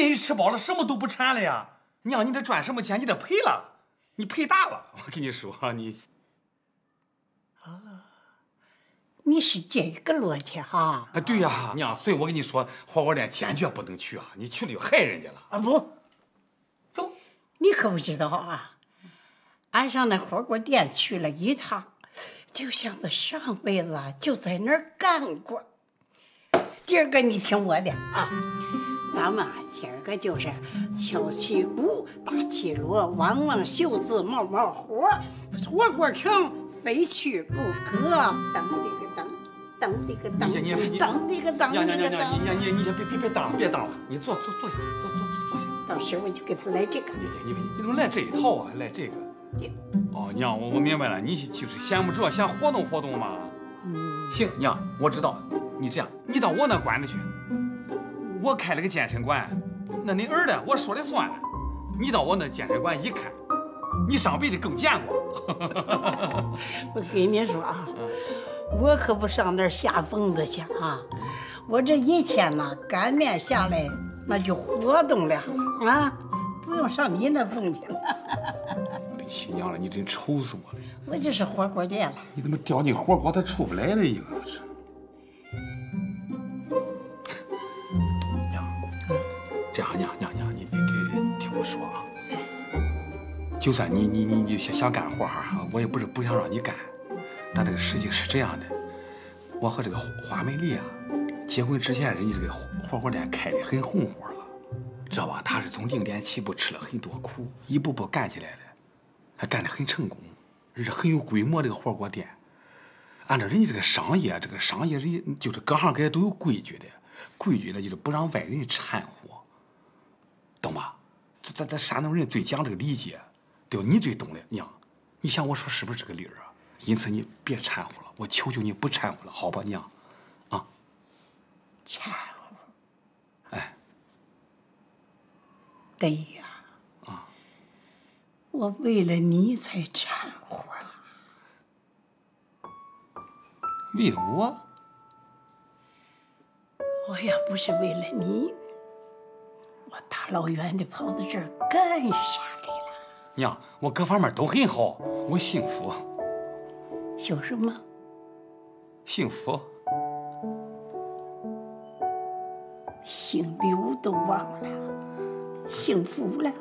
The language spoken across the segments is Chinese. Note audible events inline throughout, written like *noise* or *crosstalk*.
人一吃饱了，什么都不馋了呀。娘，你得赚什么钱？你得赔了，你赔大了。*laughs* 我跟你说，你啊你是这个逻辑哈？啊，对呀，娘，所以我跟你说，火锅店坚决不能去啊！你去了就害人家了。啊不，走，你可不知道啊！俺上那火锅店去了一趟，就像是上辈子就在那儿干过。今儿个你听我的啊，咱们啊今儿个就是敲起鼓、打起锣、挽挽袖子、冒冒火，火锅城非去不可。噔的个噔，噔的个噔，噔的个噔娘娘娘。你你你先别别别当了，别当了，你坐坐坐下，坐坐坐坐下。到时候我就给他来这个。你你你怎么来这一套啊？来这个？这哦，娘，我我明白了，你就是闲不着，想活动活动嘛。嗯，行，娘，我知道。你这样，你到我那馆子去，我开了个健身馆，那你儿的我说了算。你到我那健身馆一看，你上辈子更见过。*laughs* 我跟你说啊，我可不上那儿下疯子去啊！我这一天呐，擀面下来那就活动了啊，不用上你那疯去了。*laughs* 我的亲娘了，你真愁死我了！我就是火锅店了。你怎么掉进火锅，它出不来了一个？是。就算你你你你想想干活哈，我也不是不想让你干，但这个事情是这样的，我和这个花美丽啊，结婚之前人家这个火锅店开的很红火了，知道吧？他是从零点起步，吃了很多苦，一步步干起来的，还干得很成功，而且很有规模。这个火锅店，按照人家这个商业，这个商业人家就是各行各业都有规矩的，规矩呢就是不让外人掺和，懂吧？咱咱咱山东人最讲这个礼节，对吧？你最懂的，娘，你想我说是不是这个理儿啊？因此你别掺和了，我求求你不掺和了，好吧，娘？啊，掺和。哎，对呀。啊。我为了你才掺和啊。为了我？我要不是为了你，我大老远的跑到这儿干啥来了？娘，我各方面都很好，我幸福。幸什么？幸福。姓刘都忘了，幸福了。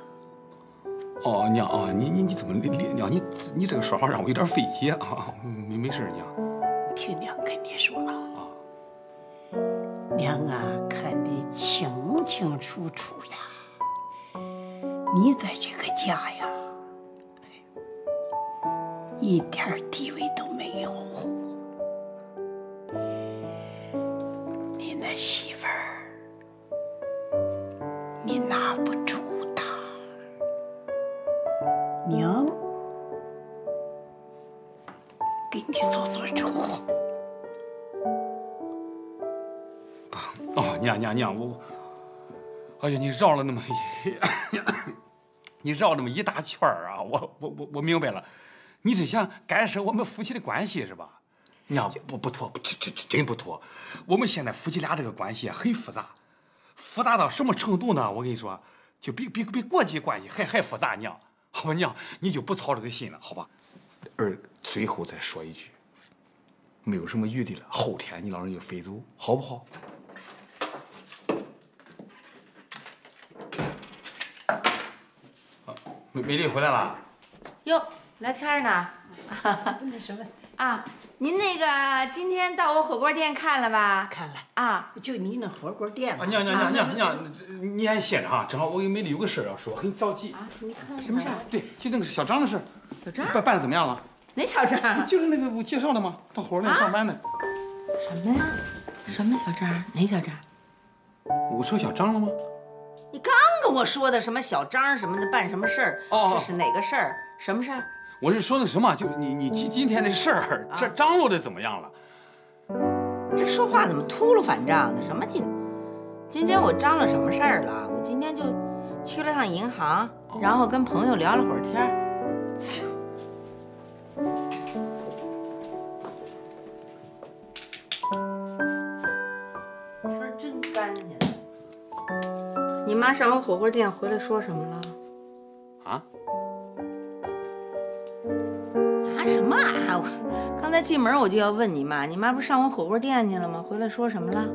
哦，娘啊，你你你怎么娘你你这个说话让我有点费解啊，没没事娘。听娘跟你说啊，娘啊看得清清楚楚的，你在这个家呀，一点地位都没有。你那媳妇儿，你拿不住她，娘给你做做主。哦，娘娘娘，我，哎呀，你绕了那么一，*coughs* 你绕那么一大圈儿啊！我我我我明白了，你是想干涉我们夫妻的关系是吧？娘，不不妥，这这这真不妥。我们现在夫妻俩这个关系很复杂，复杂到什么程度呢？我跟你说，就比比比国际关系还还复杂。娘，好吧，娘，你就不操这个心了，好吧？儿，最后再说一句，没有什么余地了，后天你老人就飞走，好不好？美美丽回来了。哟，聊天呢？那什么 *laughs* 啊，您那个今天到我火锅店看了吧？看了啊，就你那火锅店啊，娘娘娘娘娘，你先歇着哈，正好我跟美丽有个事儿要说，很着急。啊，你看什么事儿？对，就那个小张的事。小张办办的怎么样了？哪小张？就是那个我介绍的吗？到火锅店上班的。什么呀？什么小张？哪小张？我说小张了吗？你刚跟我说的什么小张什么的办什么事儿？哦是是哪个事儿？什么事儿？我是说那什么，就你你今今天的事儿，这张罗的怎么样了？这说话怎么秃噜反账的？什么今今天我张罗什么事儿了？我今天就去了趟银行，然后跟朋友聊了会儿天儿。真干净。你妈上完火锅店回来说什么了？啊？我刚才进门我就要问你妈，你妈不是上我火锅店去了吗？回来说什么了？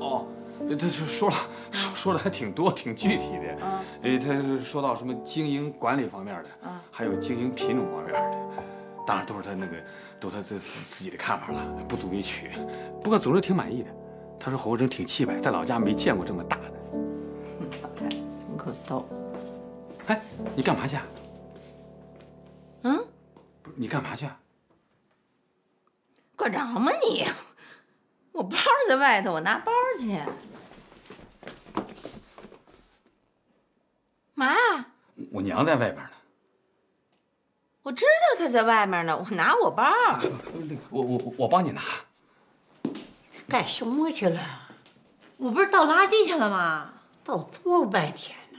哦，他说说了说说的还挺多，挺具体的。啊呃，他说到什么经营管理方面的，啊还有经营品种方面的，当然都是他那个都是他自自自己的看法了，不足为取。不过总是挺满意的。他说火锅城挺气派，在老家没见过这么大的。老太太真可逗。哎，你干嘛去啊？嗯，不是你干嘛去啊？管着吗你？*laughs* 我包在外头，我拿包去。妈？我娘在外边呢。我知道她在外面呢，我拿我包。我我我我帮你拿。干什么去了？我不是倒垃圾去了吗？倒这么半天呢，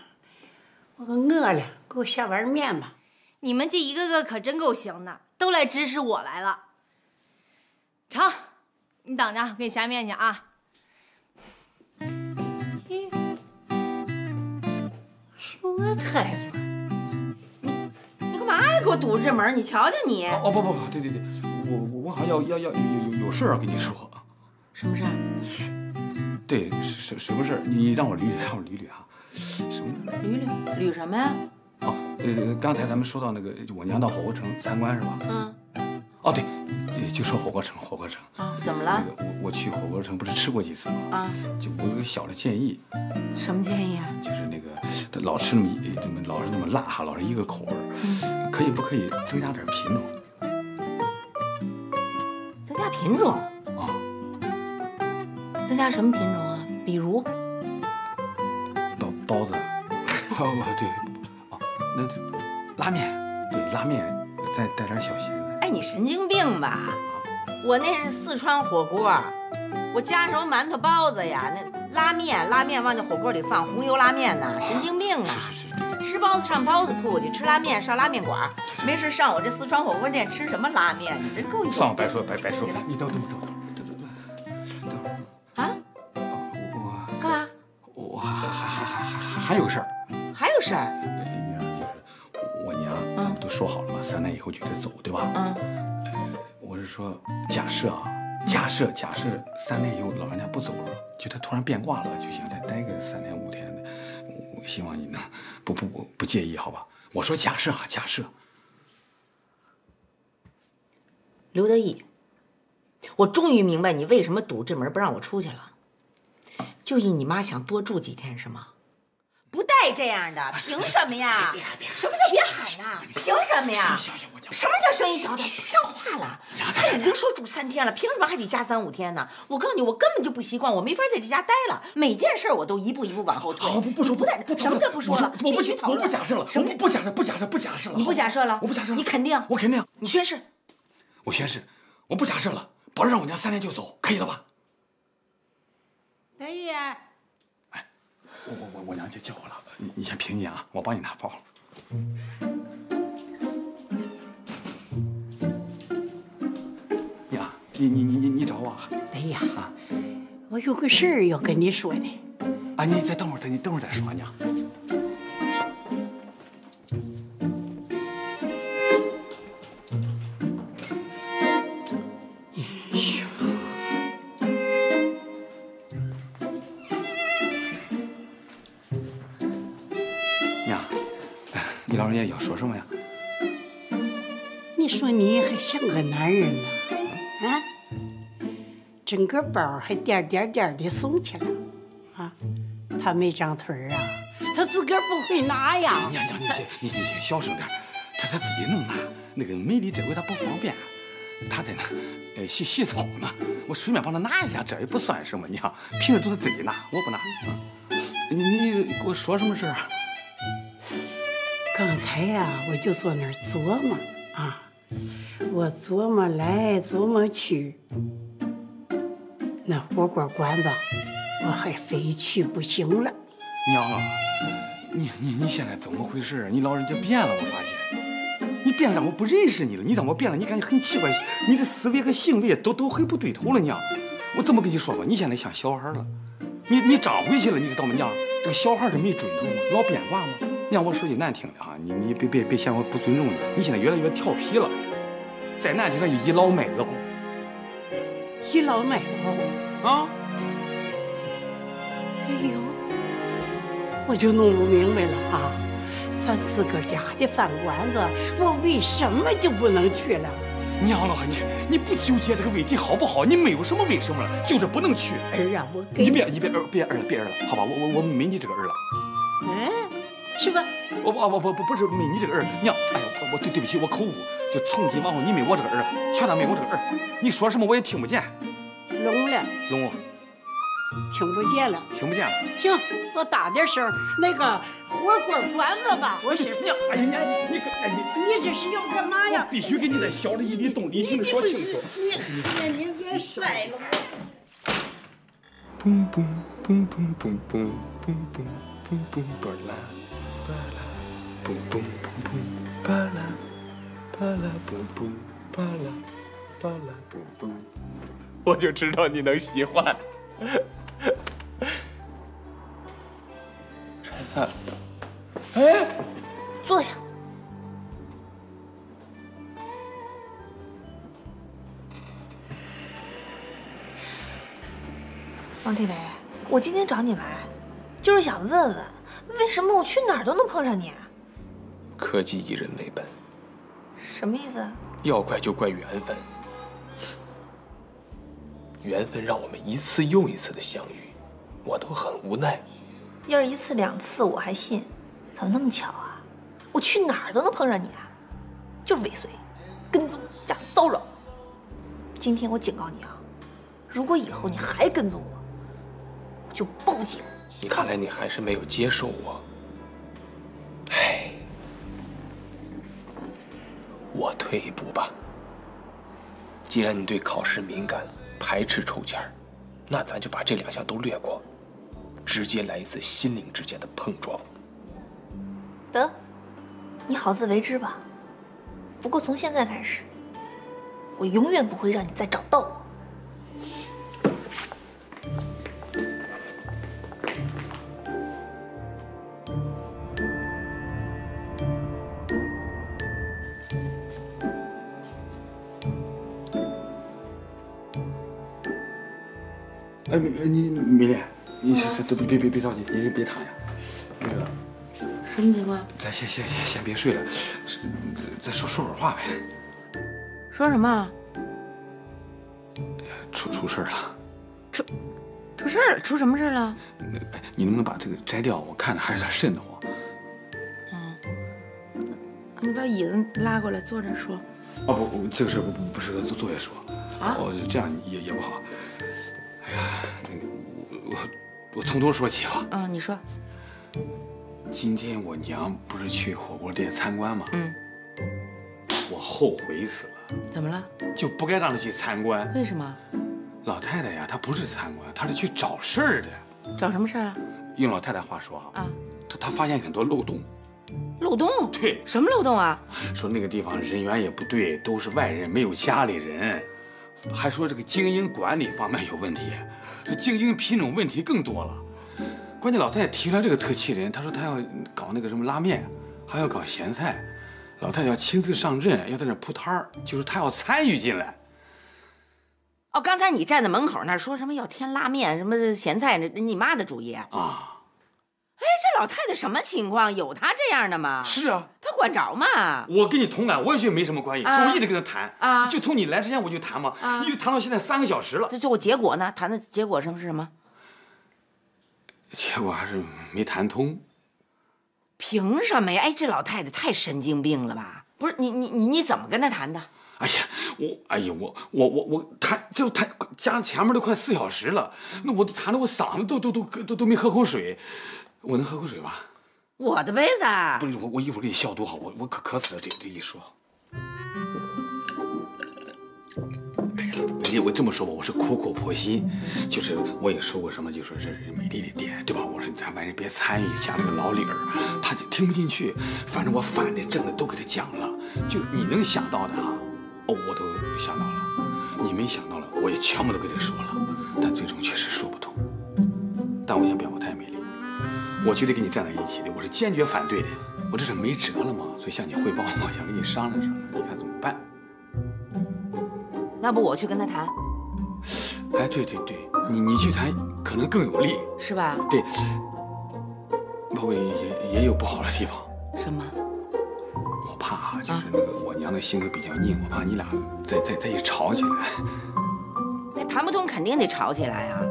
我可饿了，给我下碗面吧。你们这一个个可真够行的，都来指使我来了。成，你等着，我给你下面去啊。嘿什么态度？你干嘛呀？给我堵着这门？你瞧瞧你，哦不不不，对对对，我我我好像要要要有有有有事要跟你说。什么事儿？对，什什什么事儿？你让我捋捋，让我捋捋啊。什么？捋捋捋什么呀？哦，呃，刚才咱们说到那个，我娘到火锅城参观是吧？嗯哦，对，呃就说火锅城，火锅城。啊，怎么那了？个我我去火锅城不是吃过几次吗？啊，就我有个小的建议，什么建议啊？就是那个老吃那么一这么老是那么辣哈，老是一个口味儿，可以不可以增加点品种增加品种？啊？增加什么品种啊？比如包包子，*laughs* 哦对，哦那拉面，对拉面再带点小咸你神经病吧？我那是四川火锅，我加什么馒头包子呀？那拉面，拉面往那火锅里放红油拉面呢？神经病啊！是是是，吃包子上包子铺去，吃拉面上拉面馆，没事上我这四川火锅店吃什么拉面？你真够……算了，白说白白说，你等等等等等等等。啊！我干嘛？我还还还还还还有事儿，还有事儿。都说好了嘛，三年以后就得走，对吧？嗯，我是说，假设啊，假设假设三年以后老人家不走了，就他突然变卦了，就想再待个三天五天的，我我希望你能不不不不介意，好吧？我说假设啊，假设，刘德义，我终于明白你为什么堵这门不让我出去了，就因你妈想多住几天是吗？不带这样的，凭什么呀？什么叫别喊呐？凭什么呀？什么叫声音小点？不像话了！他已经说住三天了，凭什么还得加三五天呢？我告诉你，我根本就不习惯，我没法在这家待了。每件事儿我都一步一步往后退。好，不不说不带不什么叫不说了？我不必须讨论我不假设了，什么我不不假设不假设不假设了，你不假设了？我不假设了，你肯定？我肯定，你宣誓。我宣誓，我不假设了，保证让我娘三天就走，可以了吧？哎呀，我我我我娘就叫我了，你你先平静啊，我帮你拿包。娘，你你你你你找我啊？哎呀，我有个事儿要跟你说呢。啊，你再等会儿，你等会儿再说，娘。娘，你老人家要说什么呀？你说你还像个男人呢？啊，整个包还颠颠颠的送去了，啊，他没长腿儿啊，他自个儿不会拿呀。娘娘，你先你你先小声点，他他自己能拿。那个美丽这回他不方便，他在那呃洗洗澡呢，我顺便帮他拿一下，这也不算什么。娘，平时都是自己拿，我不拿。啊，你你给我说什么事儿啊？刚才呀、我就坐那儿琢磨啊，我琢磨来琢磨去，那火锅馆子我还非去不行了。娘啊，你你你现在怎么回事啊？你老人家变了，我发现，你变让我不认识你了。你让我变了，你感觉很奇怪，你的思维和行为都都很不对头了，娘。我这么跟你说吧，你现在像小孩了。你你长回去了，你知道吗？娘，这个小孩是没准头嘛，老变卦嘛。娘，我说句难听的啊，你你别别别嫌我不尊重你，你现在越来越调皮了，再难听点就倚老卖老倚老卖老。啊！哎呦，我就弄不明白了啊！咱自个儿家的饭馆子，我为什么就不能去了？娘了，你你不纠结这个问题好不好？你没有什么为什么了，就是不能去。儿啊，我给你别你别儿别儿了别儿了，好吧？我我我没你这个儿了。嗯，是吧？我不我不不不是没你这个儿，娘，哎呀，我我对对不起，我口误，就从今往后你没我这个儿了，全当没我这个儿。你说什么我也听不见，聋了，聋了，听不见了。听不见了。行，我大点声，那个火锅馆子吧，我是。娘，哎呀娘，你你可哎你你这是要干嘛呀？必须给你在小的一里动力情的说清楚。你你你别摔了。嘣嘣嘣嘣嘣嘣嘣嘣嘣嘣巴拉巴拉，嘣嘣嘣嘣巴拉巴拉嘣嘣巴拉巴拉嘣嘣，我就知道你能喜欢。拆散。哎，坐下。王天雷，我今天找你来，就是想问问，为什么我去哪儿都能碰上你？科技以人为本，什么意思？要怪就怪缘分。缘分让我们一次又一次的相遇，我都很无奈。要是一次两次我还信，怎么那么巧啊？我去哪儿都能碰上你啊？就是尾随、跟踪加骚扰。今天我警告你啊，如果以后你还跟踪我，我就报警。你看来你还是没有接受我。唉，我退一步吧。既然你对考试敏感，排斥抽签，那咱就把这两项都略过，直接来一次心灵之间的碰撞。得，你好自为之吧。不过从现在开始，我永远不会让你再找到我。哎，美你美丽，你是别别别别着急，你别躺下。那个，什么情况？咱先先先先别睡了，是再说说会儿话呗。说什么？出出事了，出出事了？出什么事儿了？你能不能把这个摘掉？我看着还是有点瘆得慌。你把椅子拉过来坐着说。哦不，不这个事儿不不不适合坐坐下说。啊哦，这样也也不好。哎呀，我我从头说起吧。嗯，你说。今天我娘不是去火锅店参观吗？嗯，我后悔死了，怎么了？就不该让她去参观。为什么？老太太呀，她不是参观，她是去找事儿的。找什么事儿啊？用老太太话说啊，啊，她她发现很多漏洞。漏洞？对，什么漏洞啊？说那个地方人员也不对，都是外人，没有家里人。还说这个经营管理方面有问题，这精英品种问题更多了。关键老太太提出来这个特气人，她说她要搞那个什么拉面，还要搞咸菜，老太太要亲自上阵，要在那铺摊儿，就是她要参与进来。哦，刚才你站在门口那儿说什么要添拉面，什么咸菜，那你妈的主意。哎，啊，这老太太什么情况？有她这样的吗？是啊，她管着吗？我跟你同感，我也觉得没什么关系，啊所以我一直跟她谈。啊就从你来之前我就谈嘛，啊一直谈到现在三个小时了，这就我结果呢？谈的结果什么是什么？结果还是没谈通。凭什么呀？哎，这老太太太神经病了吧？不是你你你你怎么跟她谈的？哎呀，我哎呀，我我我我谈就谈加上前面都快四小时了，那我都谈的我嗓子都都都都都没喝口水，我能喝口水吗？我的杯子。不是，我我一会儿给你消毒好，我我渴渴死了，这这一说。哎呀，美丽，我这么说吧，我是苦口婆心，就是我也说过什么，就说这是美丽的店，对吧？我说咱外人别参与，加这个老理儿，他就听不进去。反正我反的正的都给他讲了，就你能想到的啊，哦，我都想到了，你没想到了，我也全部都给他说了，但最终确实说不通。但我想表个态，美丽，我绝对跟你站在一起的，我是坚决反对的。我这是没辙了嘛，所以向你汇报，我想跟你商量商量，你看怎么办？那不我去跟他谈，哎，对对对，你你去谈可能更有利，是吧？对，不过也也也有不好的地方，什么？我怕啊，就是那个我娘的性格比较拧，我怕你俩再再再一吵起来。*laughs* 那谈不通，肯定得吵起来啊！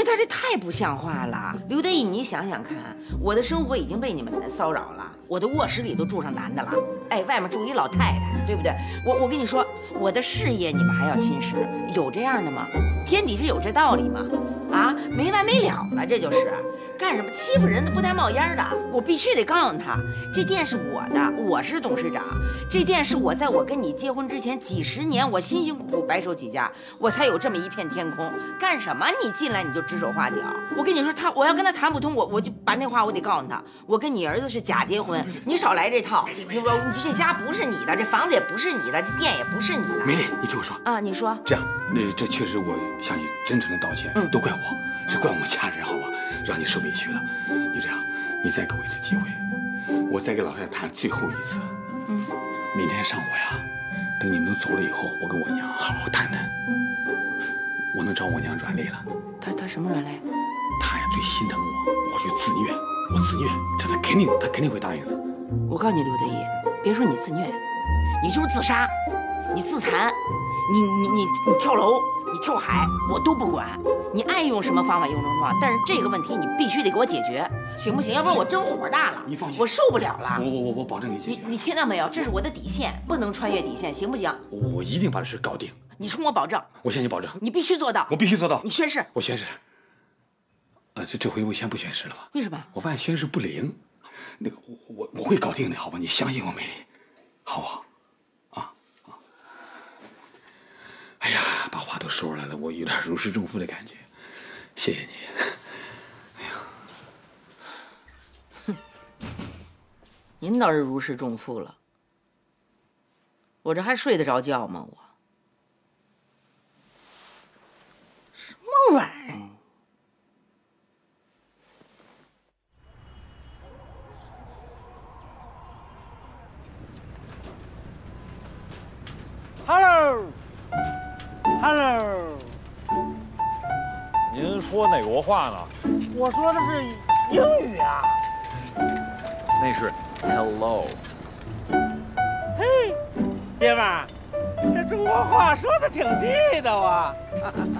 因为他这太不像话了。刘德义，你想想看，我的生活已经被你们骚扰了，我的卧室里都住上男的了，哎，外面住一老太太，对不对？我我跟你说，我的事业你们还要侵蚀，有这样的吗？天底下有这道理吗？啊，没完没了了，这就是干什么欺负人的不带冒烟的。我必须得告诉他，这店是我的，我是董事长，这店是我在我跟你结婚之前几十年，我辛辛苦苦白手起家，我才有这么一片天空。干什么？你进来你就指手画脚？我跟你说，他我要跟他谈不通，我我就把那话我得告诉他，我跟你儿子是假结婚，你少来这套。你我这家不是你的，这房子也不是你的，这店也不是你的。美丽，你听我说，啊，你说这样，那这确实我向你真诚的道歉，嗯都怪我，是怪我们家人，好吧，让你受委屈了。你这样，你再给我一次机会，我再给老太太谈最后一次。嗯，明天上午呀，等你们都走了以后，我跟我娘好好谈谈。我能找我娘软肋了，她她什么软肋？她呀最心疼我，我就自虐，我自虐，这她肯定她肯定会答应的。我告诉你，刘德义，别说你自虐，你就是自杀，你自残，你你你你跳楼，你跳海，我都不管。你爱用什么方法用什么方法，但是这个问题你必须得给我解决，行不行？要不然我真火大了，你放心我受不了了我。我我我保证你行，你你听到没有？这是我的底线，不能穿越底线，行不行？我我一定把这事搞定，你冲我保证，我向你保证，你必须做到我。必须做到你。宣誓，我宣誓。呃，这这回我先不宣誓了吧？为什么？我发现宣誓不灵，那个我我我会搞定的，好吧？你相信我，美丽，好不好？啊啊！哎呀，把话都说出来了，我有点如释重负的感觉，谢谢你。您倒是如释重负了，我这还睡得着觉吗？我什么玩意儿？Hello，Hello，您说哪国话呢？我说的是英语啊。那是 Hello。嘿，爷们儿，这中国话说的挺地道啊。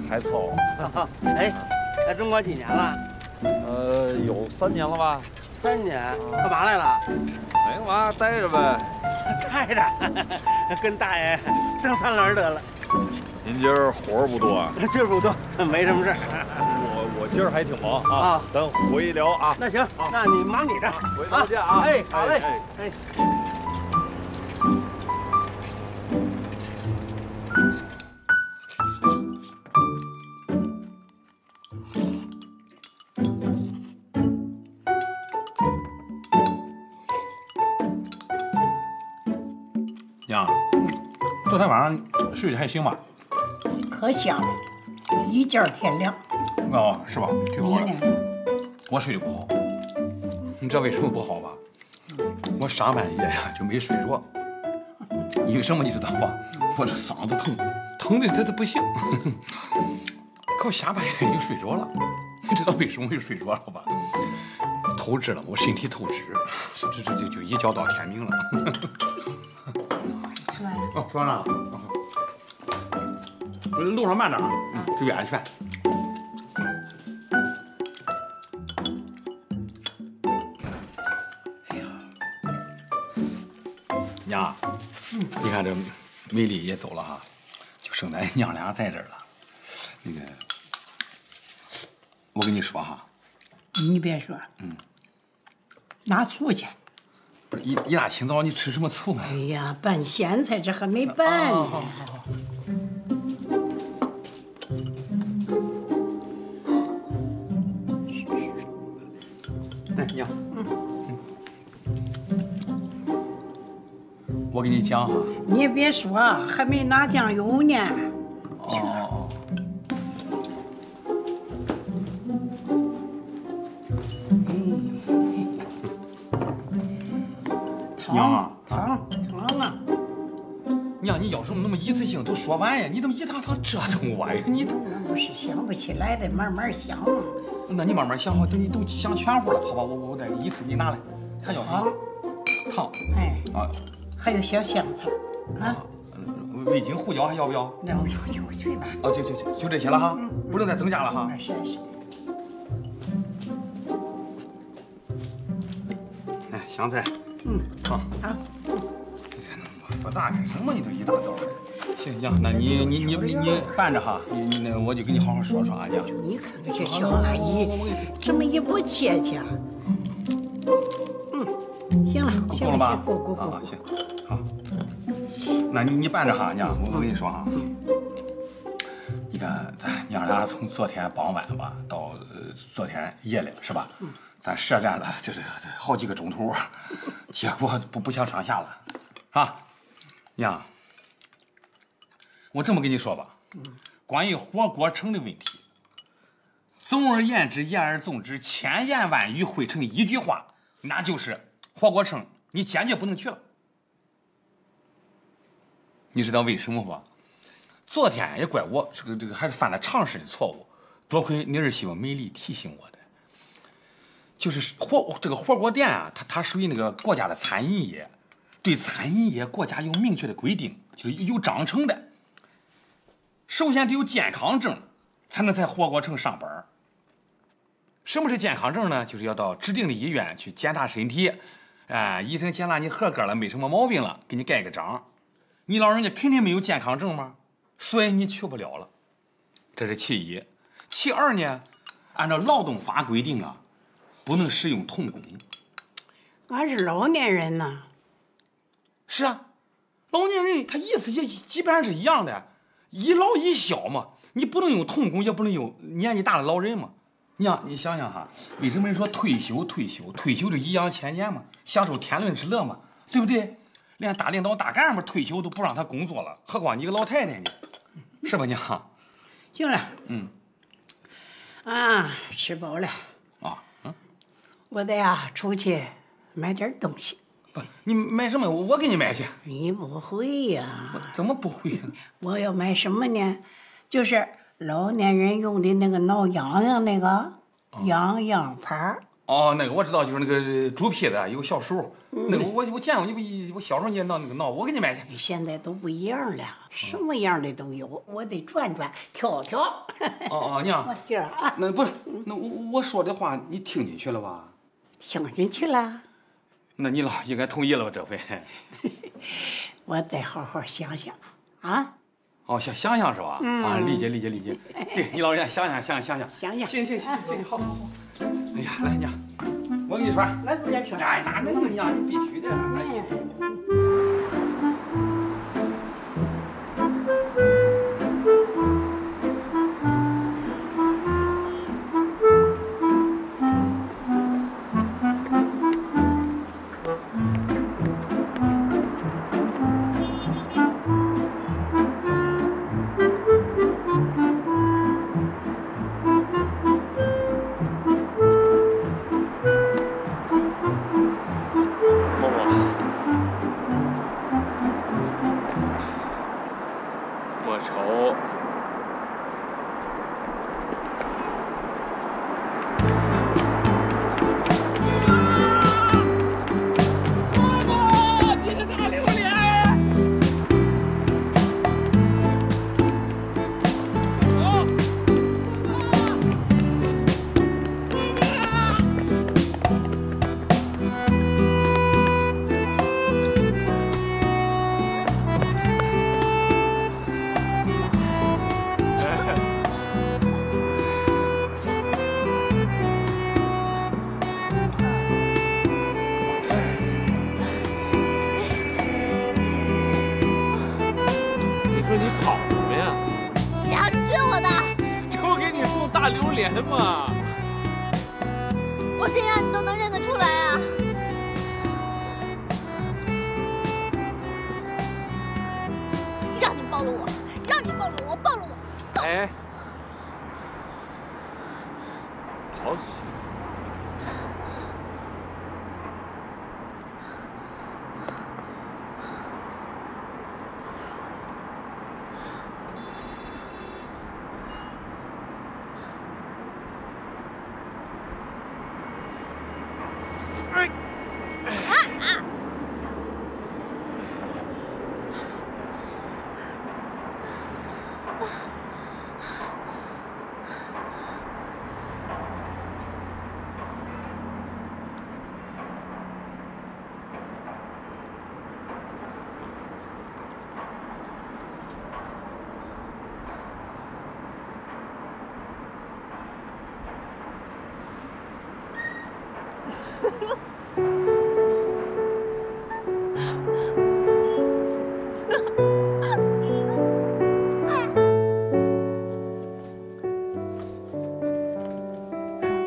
还凑合。*laughs* 哎，来中国几年了？呃，有三年了吧。三年？干嘛来了？没干嘛，待着呗。*laughs* 待着，跟大爷蹬三轮得了。您今儿活儿不多啊？*laughs* 今儿不多，没什么事儿。今儿还挺忙啊，啊咱回去聊啊。那行，那你忙你的，回头见啊哎，好嘞哎，哎。娘，昨天晚上睡得还行吧？可香了，一觉天亮。哦，是吧？挺好的。我睡得不好，你知道为什么不好吧？我上半夜呀就没睡着，因为什么你知道吧？我这嗓子疼，疼的这都不行。可我下半夜又睡着了，你知道为什么又睡着了吧？透支了，我身体透支，这这这就一觉到天明了。吃完了。哦，吃完了。路上慢点啊，注意安全。娘，你看这美丽也走了哈，就剩咱娘俩在这儿了。那个，我跟你说哈，你别说，嗯，拿醋去。不是一一大清早你吃什么醋啊？哎呀，拌咸菜这还没拌呢。讲哈。你别说，还没拿酱油呢。哦。娘啊，疼疼了！娘，你要什么那么一次性都说完呀？你怎么一趟趟折腾我呀？你那不是想不起来的，慢慢想。那你慢慢想好，等你都想全乎了，好吧？我我我再一次，你拿来，还要疼，疼，哎，啊。还有小香菜啊，嗯味精、胡椒还要不要？那我要就去吧。哦，就就就就这些了哈，不能再增加了哈。是是。哎，香菜，嗯，好，好。这那么复杂干什么？你这一大道的。行娘，那你你你你你办着哈，你你那我就跟你好好说说啊，娘。你看看这小阿姨，这么一不切切。嗯，行了，行够了吧？够够够。啊，行，好。那你你办着哈，娘，我跟你说啊，你看咱娘俩从昨天傍晚吧到昨天夜里是吧？咱舌战了就是好几个钟头，结果不不相上下了，啊，娘，我这么跟你说吧，关于火锅城的问题，总而言之，言而总之，千言万语汇成一句话，那就是火锅城你坚决不能去了。你知道为什么不？昨天也怪我，这个这个还是犯了常识的错误。多亏你儿媳妇美丽提醒我的。就是火这个火锅店啊，它它属于那个国家的餐饮业，对餐饮业国家有明确的规定，就是有章程的。首先得有健康证，才能在火锅城上班。什么是健康证呢？就是要到指定的医院去检查身体，哎，医生检查你合格了，没什么毛病了，给你盖个章。你老人家肯定没有健康证吗？所以你去不了了，这是其一。其二呢，按照劳动法规定啊，不能使用童工。俺是老年人呐。是啊，老年人他意思也基本上是一样的，一老一小嘛，你不能用童工，也不能用年纪大的老人嘛。娘，你想想哈，为什么人说退休退休退休就颐养千年嘛，享受天伦之乐嘛，对不对？连大领导、大干部退休都不让他工作了，何况你个老太太呢？是吧，娘？行了，嗯，啊，吃饱了，啊，嗯，我得呀出去买点东西。不，你买什么？我我给你买去。你不会呀？怎么不会呀？*laughs* 我要买什么呢？就是老年人用的那个挠痒痒那个痒痒牌儿。哦，那个我知道，就是那个猪皮的，有个小手。那个我我见过，你不我小时候你也闹那个闹，我给你买去。现在都不一样了，什么样的都有，我得转转挑挑。哦哦，娘，*laughs* 我去了啊。那不是，那我我说的话你听进去了吧？听进去了。那你老应该同意了吧？这回。*laughs* 我再好好想想，啊。哦，想想想是吧？嗯。啊，理解理解理解。对你老人家想想想想想 *laughs* 想想。行行行行，好好好。哎呀，来娘，我跟你说。我自己吃。哎，哪能呢娘？你必须的。哎 Ah!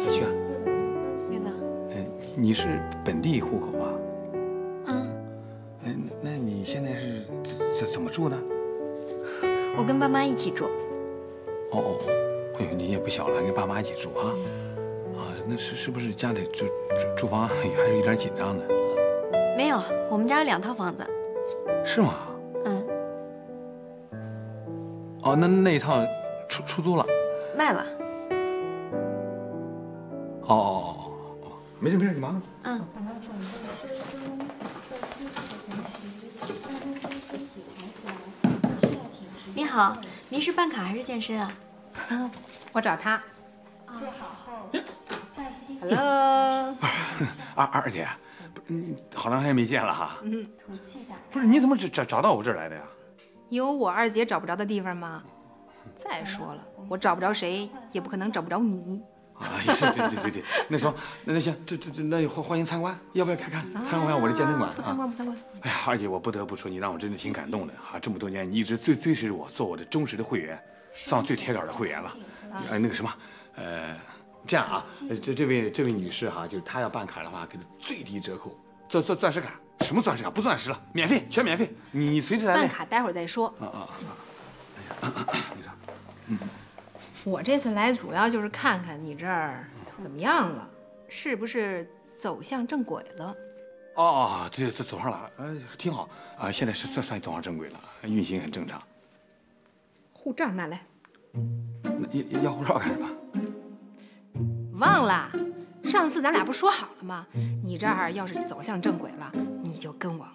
小旭啊，妹子，嗯，你是本地户口吧？嗯，嗯，那你现在是怎怎怎么住呢？我跟爸妈一起住。哦哦，哦哎呦，你也不小了，还跟爸妈一起住啊？啊，那是是不是家里住住住房还是有点紧张呢？没有，我们家有两套房子。是吗？嗯，哦，那那一套出出租了？卖了。哦哦哦哦，没事没事，你忙。嗯。你好，您是办卡还是健身啊？*laughs* 我找他。Hello，*laughs* 二二姐，不是，嗯好长时间没见了哈。嗯，不是，你怎么找找找到我这儿来的呀？有我二姐找不着的地方吗？再说了，我找不着谁，也不可能找不着你。啊，也是，对对对对，那什么，那那行，这这这，那欢欢迎参观，要不要看看参观一下我的健身馆？不参观，不参观。哎呀，二姐，我不得不说，你让我真的挺感动的啊！这么多年，你一直追追随着我，做我的忠实的会员，算我最铁杆的会员了。呃，那个什么，呃，这样啊，呃这这位这位女士哈、就是她要办卡的话，给她最低折扣，钻钻钻石卡，什么钻石卡？不钻石了，免费，全免费。你你随时来。办卡待会儿再说。啊啊啊！你说，我这次来主要就是看看你这儿怎么样了，是不是走向正轨了？哦哦，对，走走上了，呃，挺好啊，现在是算算走上正轨了，运行很正常。护照拿来。那要要护照干什么？忘了，上次咱俩不说好了吗？你这儿要是走向正轨了，你就跟我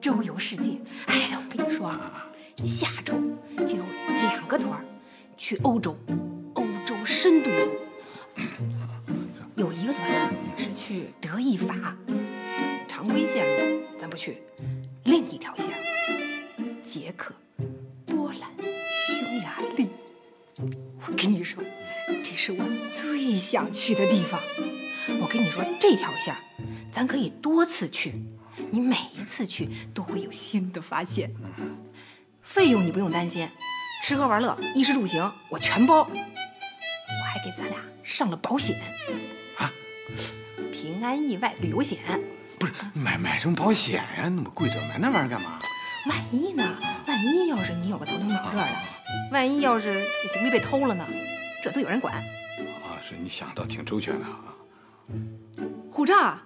周游世界。哎，我跟你说啊，下周就有两个团儿去欧洲，欧洲深度游。有一个团啊是去德意法，常规线路咱不去，另一条线，捷克、波兰、匈牙利。我跟你说，这是我最想去的地方。我跟你说，这条线儿咱可以多次去，你每一次去都会有新的发现。费用你不用担心，吃喝玩乐、衣食住行我全包。我还给咱俩上了保险，啊，平安意外旅游险。不是买买什么保险呀、那么贵着买那玩意儿干嘛？万一呢？万一要是你有个头疼脑热的，万一要是行李被偷了呢？这都有人管。啊，是你想到挺周全的啊。护照啊？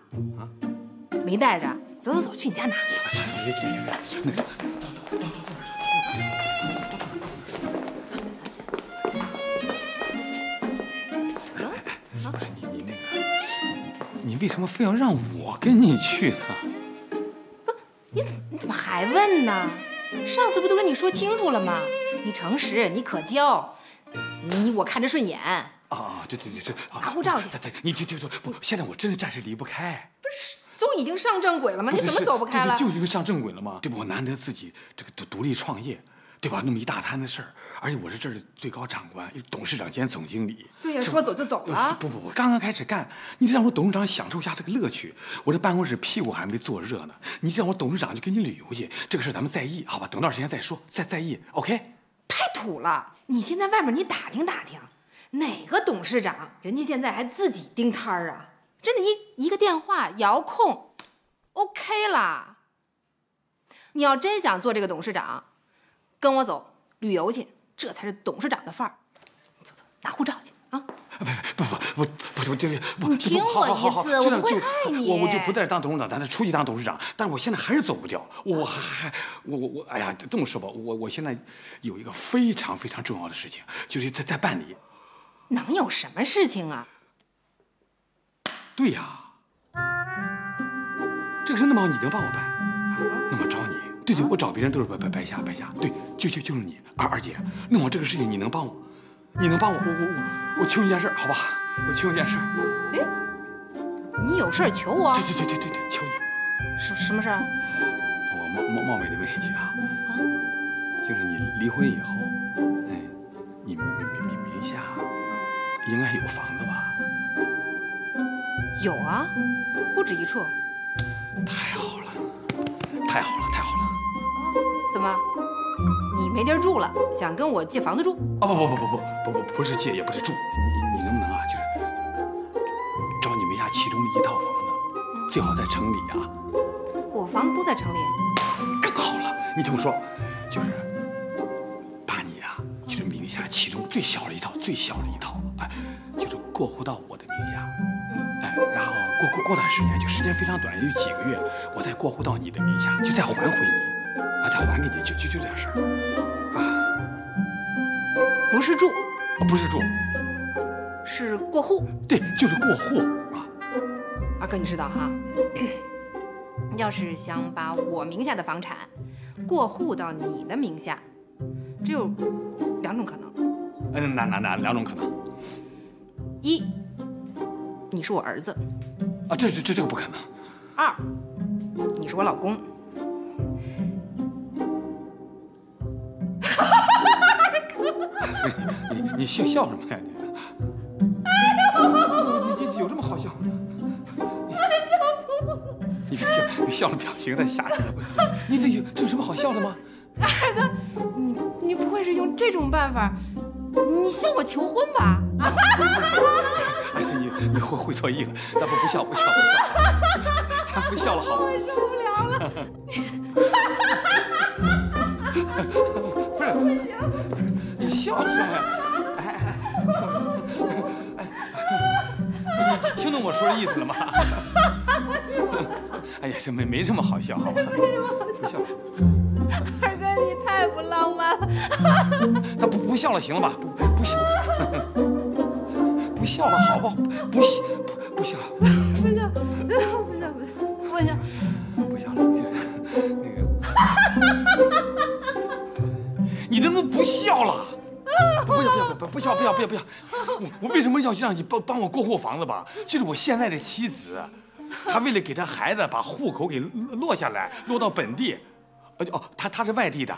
没带着，走走走，去你家拿。别别别别，那个不是你你那个，你为什么非要让我跟你去呢？不你怎么你怎么还问呢？上次不都跟你说清楚了吗？你诚实，你可交，你我看着顺眼。啊，对对对对，拿护照去对对，你这这这不，现在我真的暂时离不开。不是都已经上正轨了吗？你怎么走不开了？就因为上正轨了吗，对吧？我难得自己这个独独立创业，对吧？那么一大摊子事儿，而且我是这儿的最高长官，董事长兼总经理。对呀，这说走就走呃了。不不不，刚刚开始干，你得让我董事长享受一下这个乐趣。我这办公室屁股还没坐热呢，你让我董事长就跟你旅游去，这个事儿咱们再议，好吧？等段时间再说，再再议，OK？太土了！你先在外面你打听打听，哪个董事长人家现在还自己盯摊儿啊？真的，一一个电话遥控，OK 啦。你要真想做这个董事长，跟我走旅游去，这才是董事长的范儿。走走，拿护照去啊！不不不不不，这不你听我一次我不会害你我我就不在这当董事长，咱再出去当董事长。但是我现在还是走不掉，我还还我我我，哎呀，这么说吧，我我现在有一个非常非常重要的事情，就是在在办理。能有什么事情啊？对呀，这个事那么好，你能帮我办？那么找你，对对，我找别人都是白白白瞎白瞎，对，就就就是你二二姐，那么这个事情你能帮我？你能帮我？我我我我求你件事儿，好吧？我求你件事儿。哎，你有事儿求我？对对对对对对，求你。什什么事儿？我冒冒冒昧的问一句啊，啊就是你离婚以后，哎，你名名名名下应该有房子吧？有啊，不止一处。太好了，太好了，太好了！怎么？你没地儿住了，想跟我借房子住？啊不不不不不不不不是借，也不是住，其中的一套房子，最好在城里啊。我房子都在城里。更好了，你听我说，就是把你啊，就是名下其中最小的一套，最小的一套，哎，就是过户到我的名下，哎，然后过过过段时间，就时间非常短，也就几个月，我再过户到你的名下，就再还回你，啊，再还给你，就就就这点事儿，不是住，啊不是住，是过户。对，就是过户哥，你知道哈，*coughs* 要是想把我名下的房产过户到你的名下，只有两种可能：嗯，哪哪哪两种可能？一，你是我儿子；啊，这这这这个不可能。二，你是我老公。*laughs* 你你笑笑什么呀？你你别笑，你笑的表情太吓人了。*laughs* 你这有这有什么好笑的吗？二哥，你你不会是用这种办法，你向我求婚吧？而 *laughs* 且，你你会会错意了，咱不不笑不笑不笑，*laughs* 咱不笑了好吗？我受不了了。不是，你笑什么呀？哎哎哎，哎，你听懂我说的意思了吗？哎呀，这没没这么好笑，好吧？不笑，二哥，你太不浪漫了。*laughs* 他不不笑了，行了吧？不不笑，不笑了，*laughs* 好不好？不笑不不笑了，*laughs* 不笑，不笑，不笑，不笑。不笑了，就是那个，你能不能不笑了？不要不要不要不笑不要不要不要！我我为什么要让你帮帮我过户房子吧？这是我现在的妻子，*laughs* 她为了给他孩子把户口给落下来，落到本地，呃哦，他他是外地的，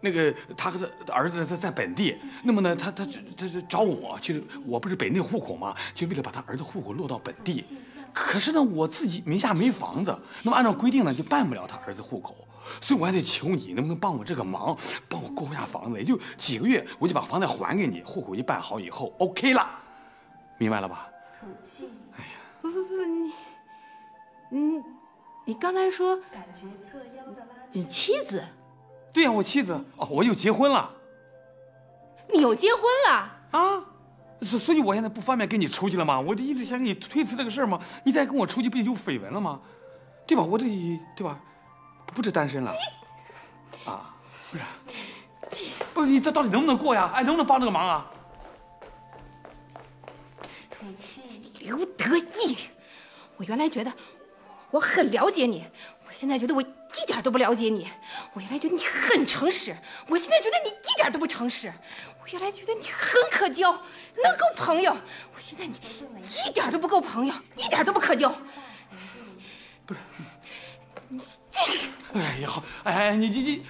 那个他和他儿子在在本地，那么呢，她她她她找我，就是我不是北内户口吗，就为了把他儿子户口落到本地。可是呢，我自己名下没房子，那么按照规定呢，就办不了他儿子户口，所以我还得求你，能不能帮我这个忙，帮我过户下房子？也就几个月，我就把房子还给你，户口一办好以后，OK 了，明白了吧？哎呀不不不，你你你刚才说你妻子，对呀、我妻子哦，我又结婚了你又结婚了？啊，所所以，我现在不方便跟你出去了吗？我就一直想给你推辞这个事儿吗？你再跟我出去，不就有绯闻了吗？对吧？我这对吧？不是单身了啊，不是。不是你这到底能不能过呀？哎，能不能帮这个忙啊？刘德义，我原来觉得我很了解你，我现在觉得我一点都不了解你。我原来觉得你很诚实，我现在觉得你一点都不诚实。我原来觉得你很可交，能够朋友，我现在你一点都不够朋友，一点都不可交。不是哎呀，好，哎哎，你你你，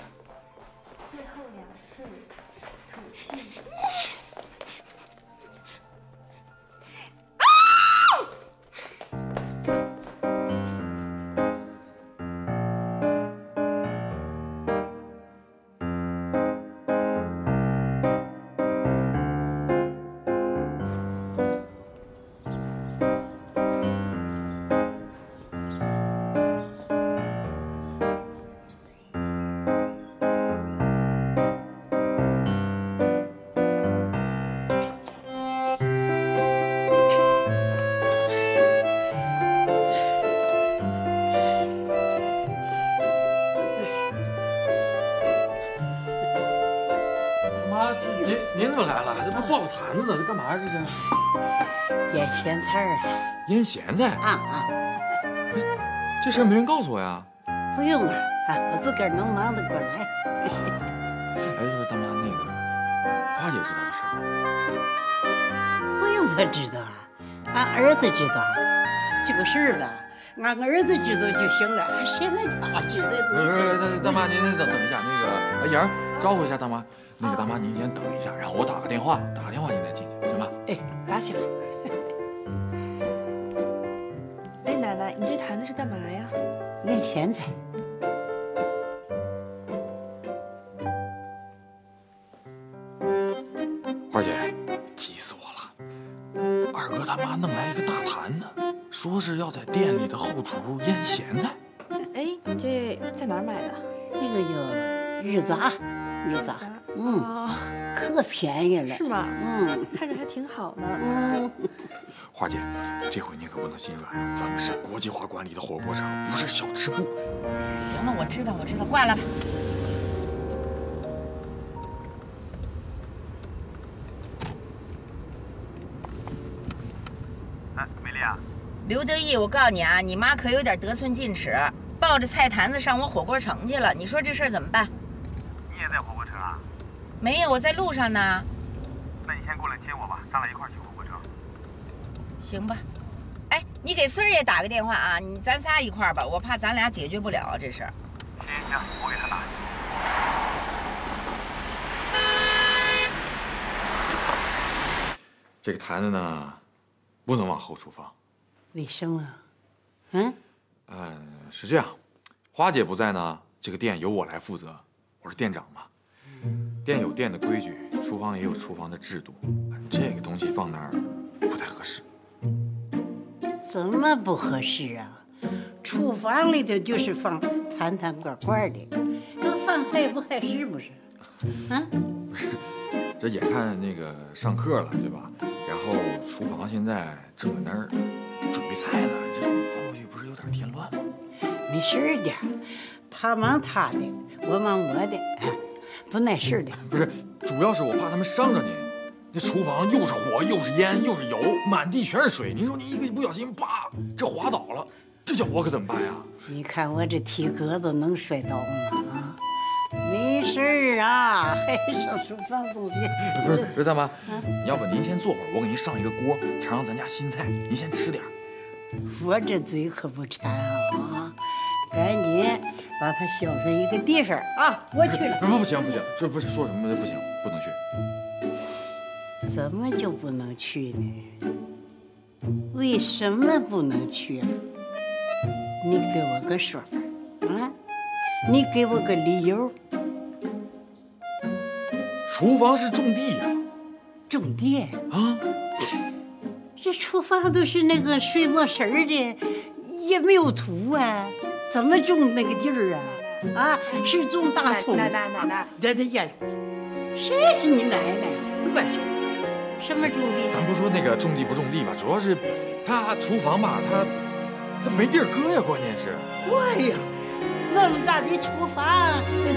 坛子呢？这干嘛呀？这是腌咸菜儿啊腌咸菜？啊啊！不是这事儿没人告诉我呀。不用啊，啊，我自个儿能忙得过来。*laughs* 哎，就是大妈，那个花姐知道这事儿吗？不用她知道啊，俺儿子知道。这个事儿吧，俺儿子知道就行了，谁让他知道不是不是，呢？大大妈，您您等等一下，那个儿招呼一下大妈。那个大妈，您先等一下，然后我打个电话，打个电话您再进去，行吧？哎，打起来。哎奶奶，你这坛子是干嘛呀？腌咸菜。花姐，急死我了！二哥他妈弄来一个大坛子，说是要在店里的后厨腌咸菜。哎，这在哪儿买的？那个叫日杂，日杂，嗯，哦，可便宜了。是吗？嗯，看着还挺好呢。嗯，花姐，这回你可不能心软啊！咱们是国际化管理的火锅城，不是小吃部。行了，我知道，我知道，挂了吧。哎，美丽啊，刘德义，我告诉你啊，你妈可有点得寸进尺，抱着菜坛子上我火锅城去了。你说这事儿怎么办？没有，我在路上呢。那你先过来接我吧，咱俩一块儿去火锅城。行吧。哎，你给孙儿也打个电话啊，你咱仨一块儿吧，我怕咱俩解决不了这事儿。行行，我给他打。这个坛子呢，不能往后厨放。卫生啊？嗯，呃，是这样，花姐不在呢，这个店由我来负责，我是店长嘛。店有店的规矩，厨房也有厨房的制度，这个东西放那儿不太合适。怎么不合适啊？厨房里头就是放坛坛罐罐的，要放菜不合适不是？啊？不是，这眼看那个上课了，对吧？然后厨房现在正在那儿准备菜呢，这放过去不是有点添乱吗？没事的，他忙他的，我忙我的，不碍事的。不是，主要是我怕他们伤着你。那厨房又是火又是烟又是油，满地全是水。你说你一个不小心，啪，这滑倒了，这叫我可怎么办呀？你看我这体格子能摔倒吗？啊，没事儿啊，*laughs* 还上厨房送去。不是，不是大妈，要不您先坐会儿，我给您上一个锅，尝尝咱家新菜，您先吃点儿。我这嘴可不馋啊，赶紧把它削成一个地方啊！我去了。不不不行不行，这不是说什么的不行，不能去。怎么就不能去呢？为什么不能去啊？你给我个说法啊！你给我个理由。厨房是种地呀、种地啊！这厨房都是那个水墨石儿的，也没有土啊，怎么种那个地儿啊？啊，是种大葱。奶奶奶奶，这这呀，谁是你奶奶？我去，什么种地？咱不说那个种地不种地吧，主要是他厨房吧，他他没地儿搁呀，关键是。哎呀，那么大的厨房，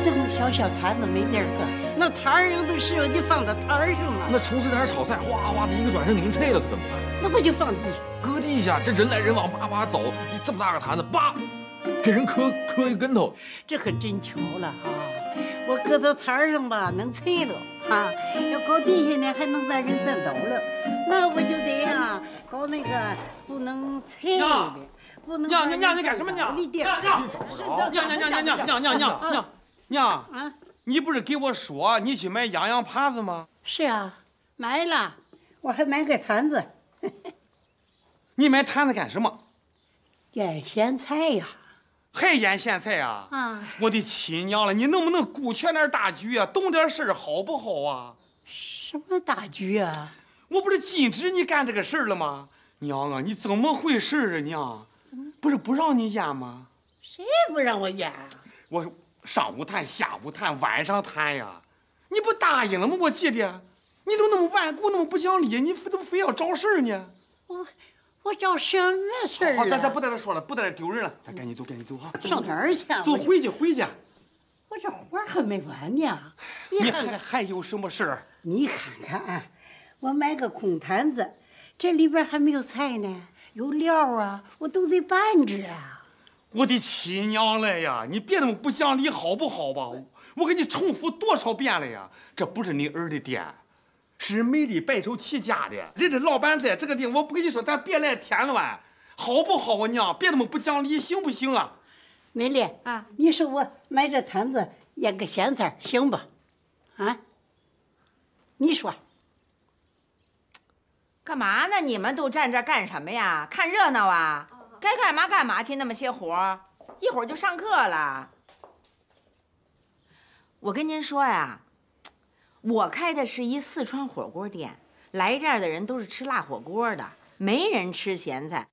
这么小小坛子没地儿搁，那坛儿有的时候就放到坛儿上了。那厨师在那炒菜，哗哗的一个转身给您碎了，可怎么办？那不就放地下？搁地下，这人来人往，叭叭走，这么大个坛子，叭，给人磕磕一跟头。这可真巧了啊！我搁到台上吧，能碎了啊；要搁地下呢，还能把人绊倒了。那我就得呀，搞那个不能碎了的，不能娘娘娘，你干什么娘？的地娘娘娘娘娘娘娘娘娘娘娘娘啊！你不是给我说你去买痒痒耙子吗？是啊，买了，我还买个坛子。*laughs* 你买坛子干什么？腌咸菜呀。还腌咸菜啊？啊！我的亲娘了，你能不能顾全点大局啊？懂点事儿好不好啊？什么大局啊？我不是禁止你干这个事儿了吗？娘啊，你怎么回事啊？娘，不是不让你腌吗？谁不让我腌？我上午谈，下午谈，晚上谈呀。你不答应了吗？我记得，你都那么顽固，那么不讲理，你怎么非要找事儿呢？我我找什么事儿好，咱咱不在这说了，不在这丢人了，咱赶紧走，赶紧走哈。上哪儿去？走回去，回去。我这活还没完呢。你还还有什么事儿？你看看啊，我买个空坛子，这里边还没有菜呢，有料啊，我都得拌着啊。我的亲娘嘞呀，你别那么不讲理好不好吧？我给你重复多少遍了呀？这不是你儿的店。是美丽白手起家的，人家老板在这个地方，我不跟你说，咱别来添乱，好不好啊？娘，别那么不讲理，行不行啊？美丽啊，你说我买这坛子腌个咸菜行不？啊？你说。干嘛呢？你们都站这干什么呀？看热闹啊？该干嘛干嘛去，那么些活儿，一会儿就上课了。我跟您说呀，我开的是一四川火锅店，来这儿的人都是吃辣火锅的，没人吃咸菜。